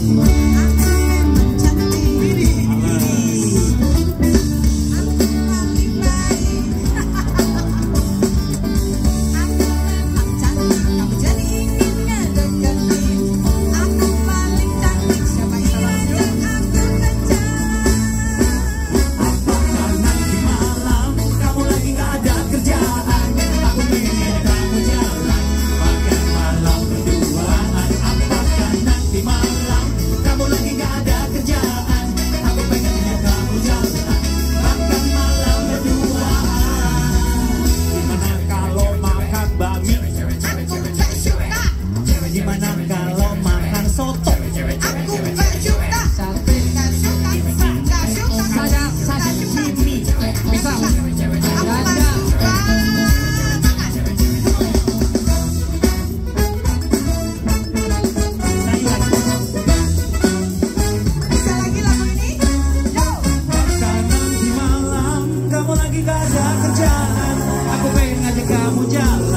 Thank. ada kerjaan. Aku pengen ngajak kamu jalan.